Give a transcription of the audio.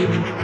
you.